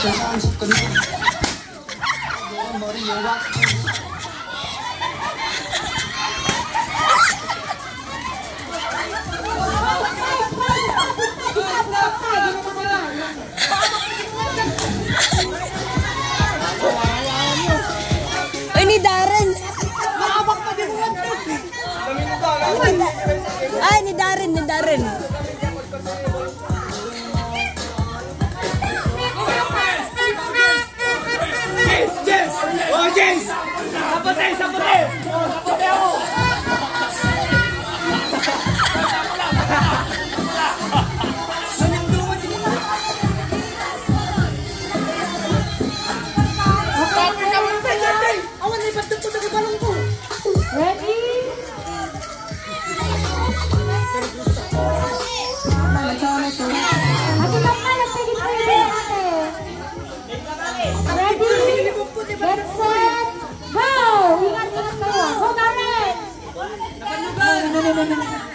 Sometimes you can move. Your I'm rock. Darren. Ay, ni Darren, ni Darren. Oh, James! Sapote, sapote! No, no, no, no, no.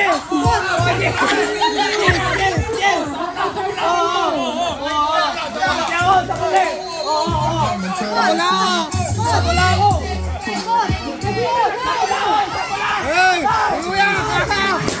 James! James! Oh, James! James! James! James! Oh, oh, oh, oh. Sapula ako! Sapula! Oh, oh, oh. Sapula ako! Sapula ako! Hey! Kuya! Kaka!